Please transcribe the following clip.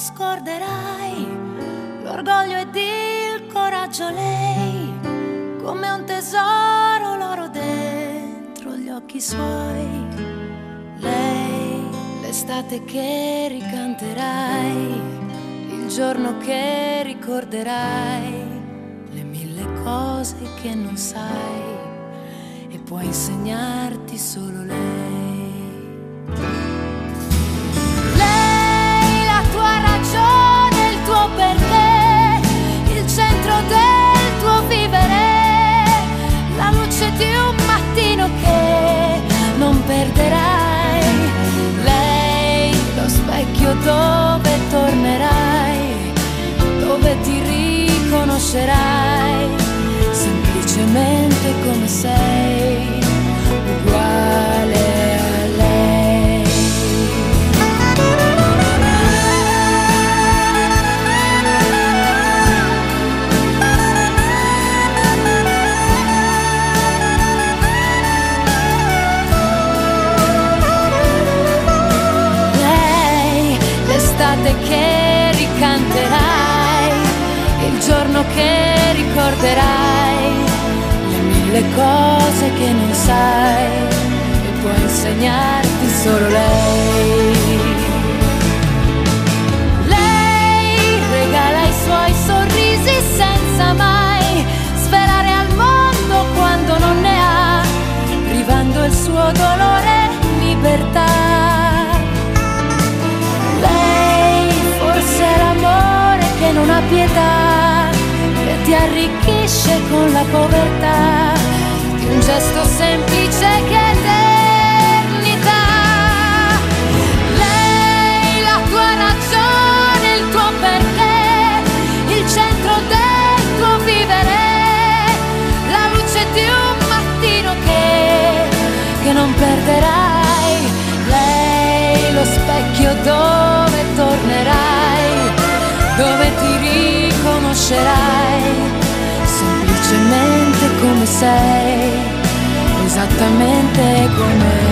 scorderai l'orgoglio ed il coraggio lei, come un tesoro l'oro dentro gli occhi suoi. Lei, l'estate che ricanterai, il giorno che ricorderai, le mille cose che non sai e può insegnarti solo riconoscerai, semplicemente come sei, uguale che ricanterai, il giorno che ricorderai, le mille cose che non sai e può insegnarti solo lei. Lei regala i suoi sorrisi senza mai svelare al mondo quando non ne ha, privando il suo dolore libertà. Pietà, ti arricchisce con la povertà di un gesto semplice che ti riconoscerai, semplicemente come sei, esattamente come